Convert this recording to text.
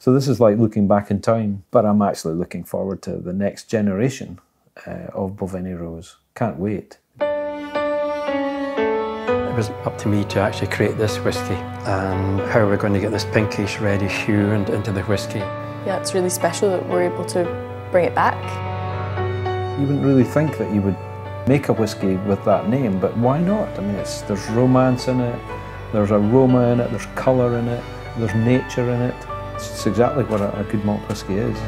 So this is like looking back in time, but I'm actually looking forward to the next generation uh, of Balvenie Rose. Can't wait. It was up to me to actually create this whisky and how we're going to get this pinkish reddish hue into the whisky. Yeah, it's really special that we're able to bring it back. You wouldn't really think that you would make a whisky with that name, but why not? I mean, it's, there's romance in it, there's aroma in it, there's colour in it, there's nature in it. It's exactly what a, a good malt whisky is.